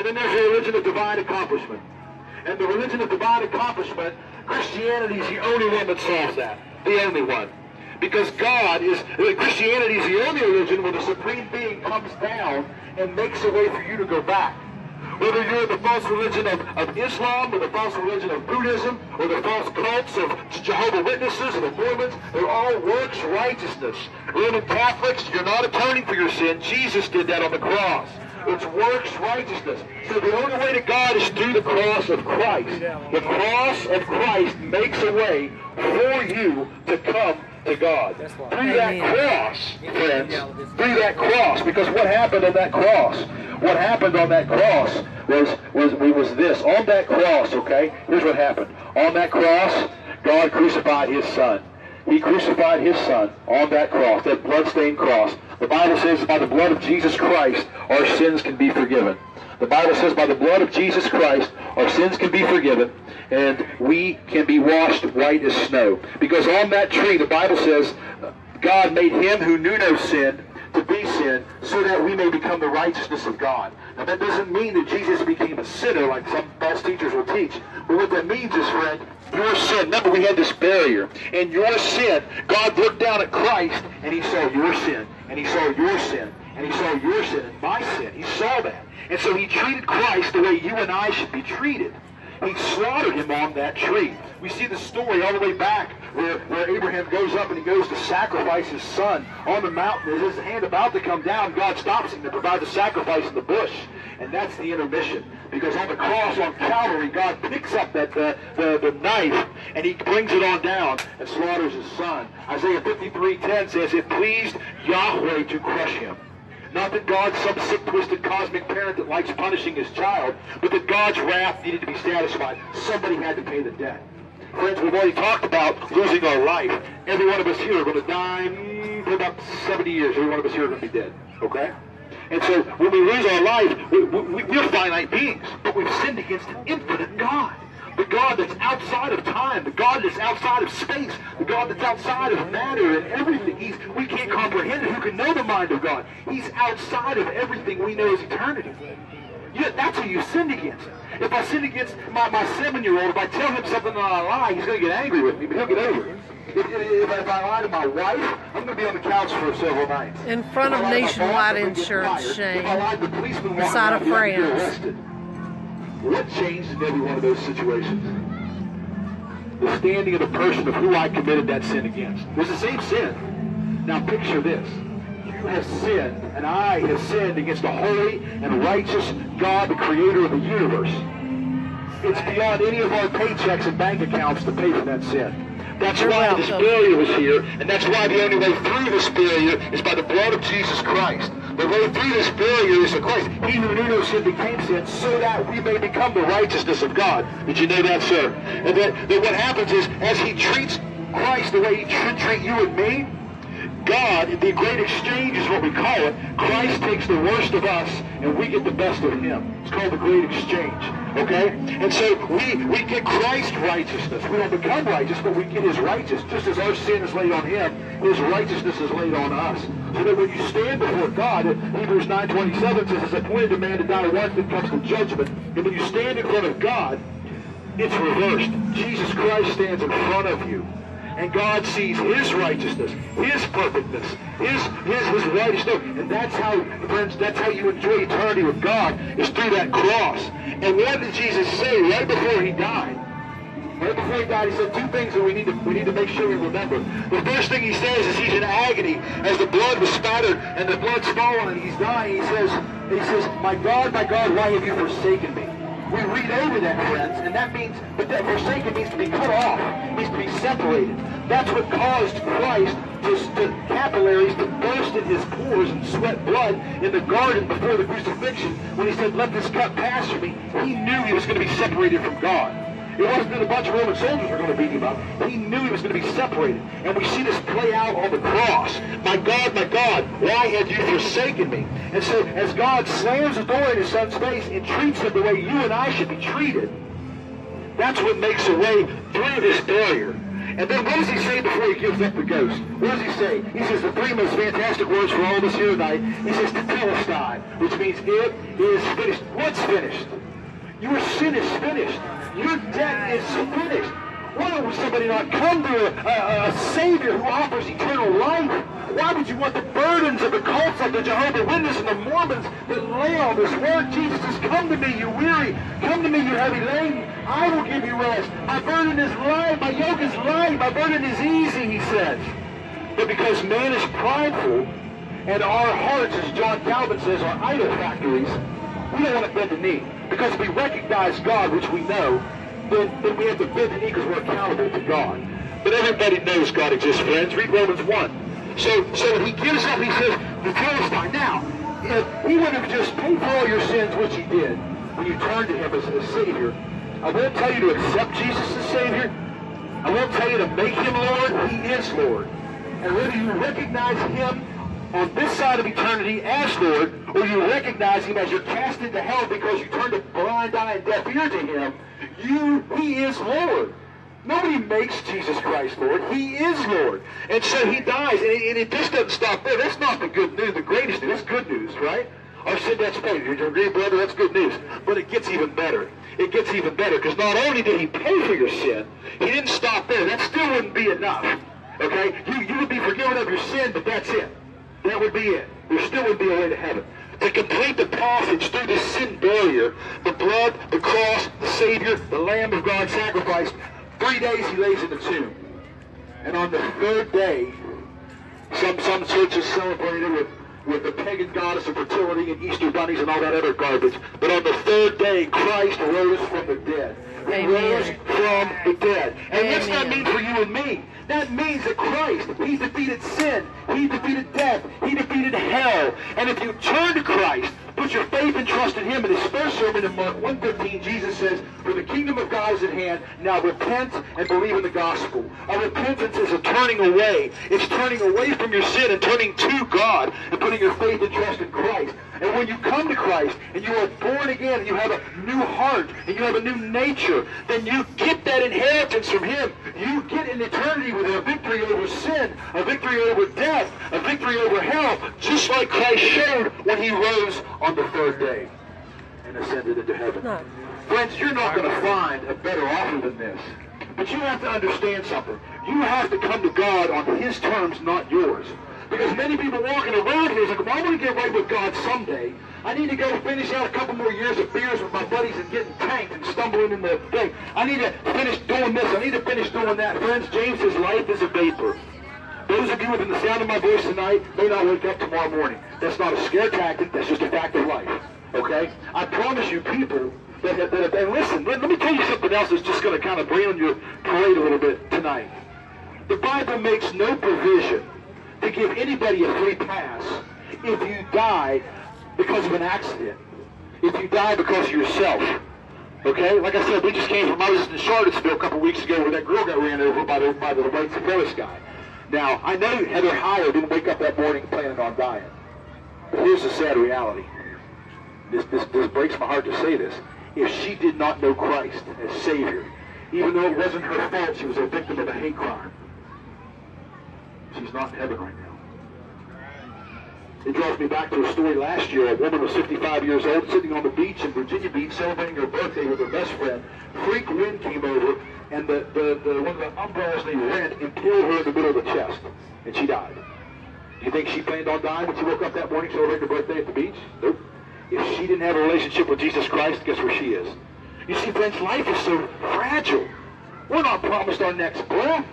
And then there's the religion of divine accomplishment. And the religion of divine accomplishment, Christianity is the only one that solves that. The only one. Because God is, uh, Christianity is the only religion where the supreme being comes down and makes a way for you to go back. Whether you're in the false religion of, of Islam or the false religion of Buddhism or the false cults of Jehovah Witnesses or the Mormons, they're all works righteousness. Roman Catholics, you're not atoning for your sin. Jesus did that on the cross. It's works righteousness. So the only way to God is through the cross of Christ. The cross of Christ makes a way for you to come to God. Through that cross, friends, through that cross. Because what happened on that cross? What happened on that cross was, was, was this. On that cross, okay, here's what happened. On that cross, God crucified his son. He crucified his son on that cross, that blood-stained cross. The Bible says by the blood of Jesus Christ, our sins can be forgiven. The Bible says by the blood of Jesus Christ, our sins can be forgiven, and we can be washed white as snow. Because on that tree, the Bible says, God made him who knew no sin to be sin so that we may become the righteousness of God. Now that doesn't mean that Jesus became a sinner like some false teachers will teach. But what that means is, friend, your sin. Remember, we had this barrier. And your sin, God looked down at Christ and he saw your sin. And he saw your sin. And he saw your sin and my sin. He saw that. And so he treated Christ the way you and I should be treated. He slaughtered him on that tree. We see the story all the way back where, where Abraham goes up and he goes to sacrifice his son on the mountain. As his hand about to come down, God stops him to provide the sacrifice in the bush. And that's the intermission. Because on the cross on Calvary, God picks up that the, the, the knife and he brings it on down and slaughters his son. Isaiah 53.10 says, It pleased Yahweh to crush him. Not that God's some sick, twisted, cosmic parent that likes punishing his child, but that God's wrath needed to be satisfied. Somebody had to pay the debt. Friends, we've already talked about losing our life. Every one of us here are going to die mm, for about 70 years. Every one of us here are going to be dead. Okay? And so when we lose our life, we, we, we're finite beings, but we've sinned against an infinite God the God that's outside of time, the God that's outside of space, the God that's outside of matter and everything. He's, we can't comprehend it. Who can know the mind of God? He's outside of everything we know as eternity. Yeah, that's who you sinned against. If I sin against my, my seven-year-old, if I tell him something and I lie, he's going to get angry with me, but he'll get over it. If, if, if, I lie to my wife, I'm going to be on the couch for several nights. In front of Nationwide Insurance, Shane. Beside a friend. What changed in every one of those situations? The standing of the person of who I committed that sin against. It was the same sin. Now picture this. You have sinned, and I have sinned against the holy and righteous God, the creator of the universe. It's beyond any of our paychecks and bank accounts to pay for that sin. That's why this barrier was here, and that's why the only way through this barrier is by the blood of Jesus Christ. The way through this barrier is the Christ. He who knew no sin became sin so that we may become the righteousness of God. Did you know that, sir? And that, that what happens is, as he treats Christ the way he should treat you and me, God, the great exchange is what we call it. Christ takes the worst of us and we get the best of him. It's called the great exchange. Okay? And so we, we get Christ's righteousness. We don't become righteous, but we get his righteousness. Just as our sin is laid on him, his righteousness is laid on us. So that when you stand before God, Hebrews 9.27 says, it's appointed a man to die once, then comes to judgment. And when you stand in front of God, it's reversed. Jesus Christ stands in front of you and God sees his righteousness, his perfectness, his his his righteousness. And that's how, friends, that's how you enjoy eternity with God, is through that cross. And what did Jesus say right before he died? Right before he died, he said two things that we need to we need to make sure we remember. The first thing he says is he's in agony as the blood was spattered and the blood's fallen and he's dying. He says, he says, My God, my God, why have you forsaken me? We read over that, friends, and that means, but that forsaken means to be cut off, means to be separated. That's what caused Christ to, to capillaries to burst in his pores and sweat blood in the garden before the crucifixion when he said, let this cup pass from me. He knew he was going to be separated from God. It wasn't that a bunch of Roman soldiers were going to beat him up. He knew he was going to be separated. And we see this play out on the cross. My God, my God, why have you forsaken me? And so as God slams the door in his son's face and treats him the way you and I should be treated, that's what makes a way through this barrier. And then what does he say before he gives up the ghost? What does he say? He says the three most fantastic words for all of us here tonight. He says tetelestai, which means it is finished. What's finished? Your sin is finished. Your debt is finished. Why would somebody not come to a, a, a, Savior who offers eternal life? Why would you want the burdens of the cults like the Jehovah Witness and the Mormons that lay on this word? Jesus says, come to me, you weary. Come to me, you heavy laden. I will give you rest. My burden is light. My yoke is light. My burden is easy, he says. But because man is prideful, and our hearts, as John Calvin says, are idol factories, we don't want to bend the knee. Because if we recognize God, which we know, then, then we have to bend the knee because we're accountable to God. But everybody knows God exists, friends. Read Romans 1. So, so he gives up, he says, the Philistine. Now, if he would have just paid for all your sins, which he did, when you turn to him as a Savior, I won't tell you to accept Jesus as Savior. I won't tell you to make him Lord. He is Lord. And whether you recognize him on this side of eternity as Lord, or you recognize him as you're cast into hell because you turned a blind eye and deaf ear to him, you, he is Lord. Nobody makes Jesus Christ Lord. He is Lord. And so he dies. And it, and it just doesn't stop there. That's not the good news, the greatest news. That's good news, right? Our sin that's paid. You agree, brother? That's good news. But it gets even better. It gets even better because not only did he pay for your sin, he didn't stop there. That still wouldn't be enough. Okay? You, you would be forgiven of your sin, but that's it. That would be it. There still would be a way to heaven. To complete the passage through the sin barrier, the blood, the cross, the Savior, the Lamb of God sacrificed, three days he lays in the tomb. And on the third day, some, some churches celebrated with, with the pagan goddess of fertility and Easter bunnies and all that other garbage. But on the third day, Christ rose from the dead. He Amen. rose from the dead. And what's that mean for you and me? That means that Christ, He defeated sin, He defeated death, He defeated hell. And if you turn to Christ, put your faith and trust in Him, in His first sermon in Mark 1.15, Jesus says, For the kingdom of God is at hand, now repent and believe in the gospel. A repentance is a turning away. It's turning away from your sin and turning to God and putting your faith and trust in Christ. And when you come to Christ and you are born again and you have a new heart and you have a new nature, then you get that inheritance from Him. You get an eternity with a victory over sin, a victory over death, a victory over hell, just like Christ showed when He rose on the third day and ascended into heaven. No. Friends, you're not going to find a better offer than this. But you have to understand something. You have to come to God on His terms, not yours. Because many people walking around here is like, well, I want to get right with God someday. I need to go finish out a couple more years of beers with my buddies and getting tanked and stumbling in the thing. I need to finish doing this. I need to finish doing that. Friends, James says life is a vapor. Those of you within the sound of my voice tonight may not wake up tomorrow morning. That's not a scare tactic. That's just a fact of life. Okay? I promise you, people that have, that have and listen, let, let me tell you something else that's just going to kind of bring on your parade a little bit tonight. The Bible makes no provision to give anybody a free pass if you die because of an accident. If you die because of yourself. Okay? Like I said, we just came from, I was in Charlottesville a couple weeks ago where that girl got ran over by the, by the white supremacist guy. Now, I know Heather Heyer didn't wake up that morning planning on dying. But here's the sad reality. This, this, this breaks my heart to say this. If she did not know Christ as Savior, even though it wasn't her fault, she was a victim of a hate crime. She's not in heaven right now. It draws me back to a story last year. A woman was 55 years old, sitting on the beach in Virginia Beach, celebrating her birthday with her best friend. Freak wind came over, and the, the, the one of the umbrellas they rent impaled her in the middle of the chest, and she died. Do you think she planned on dying when she woke up that morning celebrating her birthday at the beach? Nope. If she didn't have a relationship with Jesus Christ, guess where she is? You see, friends, life is so fragile. We're not promised our next breath.